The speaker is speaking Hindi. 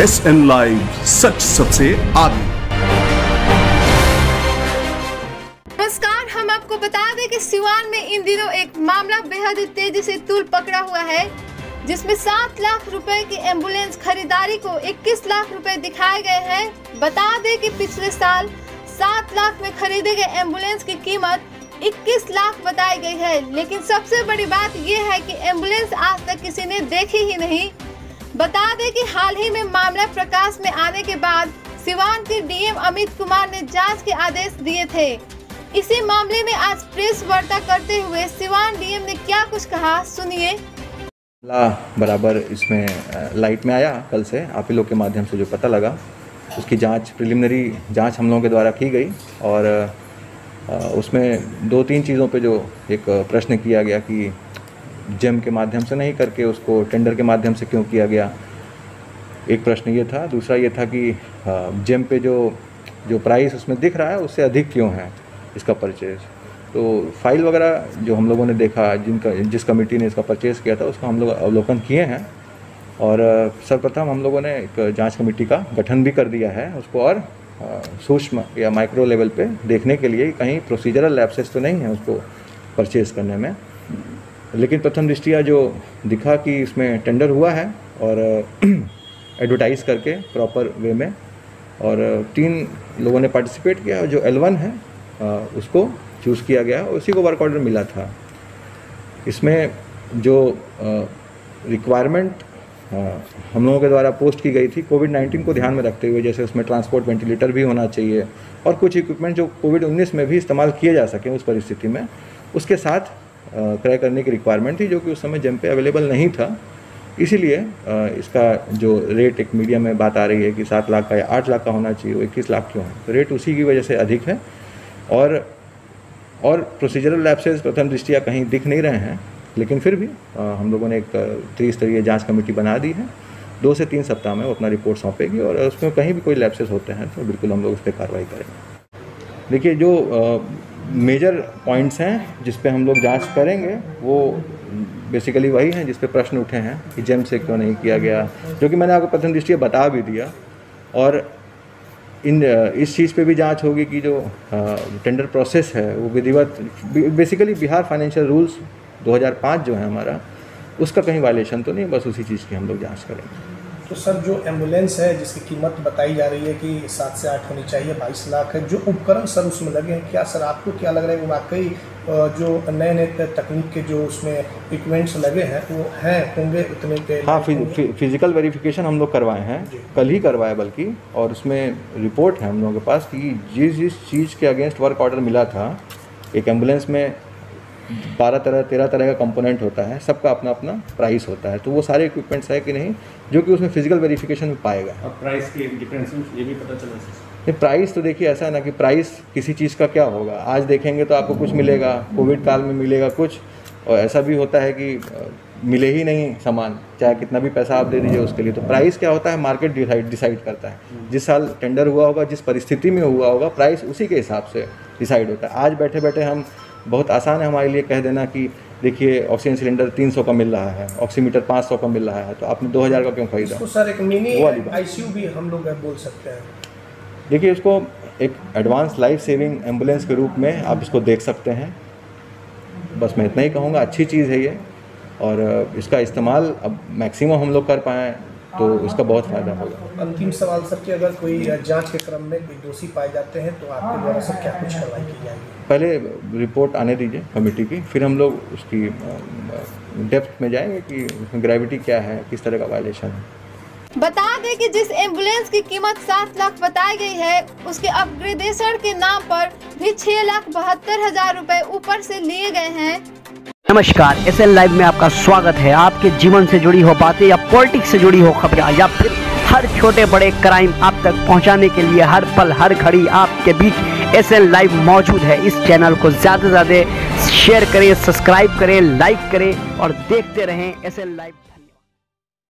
एस एन लाइव सच सबसे आगे। नमस्कार, हम आपको बता दें कि सिवान में इन दिनों एक मामला बेहद तेज़ी से तूल पकड़ा हुआ है, जिसमें सात लाख रुपए की एंबुलेंस खरीदारी को 21 लाख रुपए दिखाए गए हैं। बता दें कि पिछले साल सात लाख में खरीदे गए एंबुलेंस की कीमत 21 लाख बताई गई है, लेकिन सबसे बड़ी बात यह है कि एंबुलेंस आज तक किसी ने देखी ही नहीं। बता दें कि हाल ही में मामला प्रकाश में आने के बाद सिवान के डीएम अमित कुमार ने जाँच के आदेश दिए थे। इसी मामले में आज प्रेस वार्ता करते हुए सिवान डीएम ने क्या कुछ कहा, सुनिए। बराबर इसमें लाइट में आया कल से, आप ही लोग के माध्यम से जो पता लगा। उसकी जाँच, प्रिलिमिनरी जाँच हम लोगों के द्वारा की गई और उसमें दो तीन चीज़ों पे जो एक प्रश्न किया गया कि जेम के माध्यम से नहीं करके उसको टेंडर के माध्यम से क्यों किया गया? एक प्रश्न ये था। दूसरा ये था कि जेम पे जो जो प्राइस उसमें दिख रहा है, उससे अधिक क्यों है इसका परचेज तो फ़ाइल वगैरह जो हम लोगों ने देखा, जिनका, जिस कमेटी ने इसका परचेज़ किया था, उसका हम लोग अवलोकन किए हैं। और, सर्वप्रथम हम लोगों ने एक जाँच कमेटी का गठन भी कर दिया है उसको और सूक्ष्म या माइक्रो लेवल पे देखने के लिए कहीं प्रोसीजरल लैप्सेस तो नहीं है उसको परचेज़ करने में। लेकिन प्रथम दृष्टिया जो दिखा कि इसमें टेंडर हुआ है और एडवर्टाइज करके प्रॉपर वे में, और, तीन लोगों ने पार्टिसिपेट किया और जो एल वन है उसको चूज़ किया गया और उसी को वर्क ऑर्डर मिला था। इसमें जो रिक्वायरमेंट हम लोगों के द्वारा पोस्ट की गई थी कोविड 19 को ध्यान में रखते हुए, जैसे उसमें ट्रांसपोर्ट वेंटिलेटर भी होना चाहिए और कुछ इक्विपमेंट जो कोविड 19 में भी इस्तेमाल किए जा सकें उस परिस्थिति में, उसके साथ क्रय करने की रिक्वायरमेंट थी, जो कि उस समय जेम पे अवेलेबल नहीं था। इसीलिए इसका जो रेट एक मीडिया में बात आ रही है कि सात लाख का या आठ लाख का होना चाहिए, वो इक्कीस लाख क्यों है? तो रेट उसी की वजह से अधिक है। और और प्रोसीजरल लैप्सेस प्रथम दृष्टिया कहीं दिख नहीं रहे हैं, लेकिन फिर भी हम लोगों ने एक त्रिस्तरीय जाँच कमेटी बना दी है। दो से तीन सप्ताह में वो अपना रिपोर्ट सौंपेगी और उसमें कहीं भी कोई लैप्सेस होते हैं तो बिल्कुल हम लोग उस पर कार्रवाई करेंगे। देखिए, जो मेजर पॉइंट्स हैं जिस पे हम लोग जाँच करेंगे, वो बेसिकली वही हैं जिस पे प्रश्न उठे हैं कि जेम से क्यों नहीं किया गया, जो कि मैंने आपको प्रथम दृष्टि बता भी दिया। और इन, इस चीज़ पे भी जाँच होगी कि जो टेंडर प्रोसेस है, वो विधिवत बेसिकली बिहार फाइनेंशियल रूल्स 2005 जो है हमारा, उसका कहीं वायलेशन तो नहीं, बस उसी चीज़ की हम लोग जाँच करेंगे। तो सर जो एंबुलेंस है जिसकी कीमत बताई जा रही है कि सात से आठ होनी चाहिए बाईस लाख है जो उपकरण सर उसमें लगे हैं क्या सर आपको क्या लग रहा है? वो वाकई जो नए नए तकनीक के जो उसमें इक्विपमेंट्स लगे हैं वो हैं होंगे उतने के हाँ फि, फि, फ़िज़िकल वेरिफिकेशन हम लोग करवाए हैं कल ही करवाए बल्कि और उसमें रिपोर्ट है हम लोगों के पास कि जिस जिस चीज़ के अगेंस्ट वर्क ऑर्डर मिला था एक एंबुलेंस में बारह तरह तेरह तरह का कंपोनेंट होता है सबका अपना अपना प्राइस होता है। तो वो सारे इक्विपमेंट्स है कि नहीं जो कि उसमें फ़िज़िकल वेरिफिकेशन में पाएगा। और प्राइस के डिफरेंस ये भी पता चला नहीं प्राइस तो देखिए ऐसा है ना कि प्राइस किसी चीज़ का क्या होगा? आज देखेंगे तो आपको कुछ मिलेगा कोविड काल में मिलेगा कुछ और ऐसा भी होता है कि मिले ही नहीं सामान चाहे कितना भी पैसा आप दे दीजिए उसके लिए। तो प्राइस क्या होता है? मार्केट डिसाइड डिसाइड करता है। जिस साल टेंडर हुआ होगा जिस परिस्थिति में हुआ होगा प्राइस उसी के हिसाब से डिसाइड होता है। आज बैठे बैठे हम बहुत आसान है हमारे लिए कह देना कि देखिए ऑक्सीजन सिलेंडर 300 का मिल रहा है ऑक्सीमीटर 500 का मिल रहा है तो आपने 2000 का क्यों खरीदा? सर एक मिनी वो वाली बात। आईसीयू भी हम लोग बोल सकते हैं। देखिए इसको एक एडवांस लाइफ सेविंग एंबुलेंस के रूप में आप इसको देख सकते हैं। बस मैं इतना ही कहूँगा अच्छी चीज़ है ये। और इसका इस्तेमाल अब मैक्सिमम हम लोग कर पाएँ तो इसका बहुत फ़ायदा होगा। अंतिम सवाल सर कि अगर कोई जाँच के क्रम में कोई दोषी पाए जाते हैं तो आपके द्वारा सर क्या कुछ कार्रवाई की जाएगी? पहले रिपोर्ट आने दीजिए कमेटी की फिर हम लोग उसकी डेप्थ में जाएँगे कि उसमें ग्रेविटी क्या है किस तरह का वायलेशन है। बता दें कि जिस एंबुलेंस की कीमत सात लाख बताई गई है उसके अपग्रेडेशन के नाम पर भी छह लाख बहत्तर हज़ार रूपए ऊपर से लिए गए हैं। नमस्कार एस एल लाइव में आपका स्वागत है। आपके जीवन से जुड़ी हो बातें या पॉलिटिक्स से जुड़ी हो खबरें या फिर हर छोटे बड़े क्राइम आप तक पहुँचाने के लिए हर पल, हर घड़ी आपके बीच एस एल लाइव मौजूद है। इस चैनल को ज़्यादा से ज़्यादा शेयर करें सब्सक्राइब करें लाइक करें और देखते रहें एस एल लाइव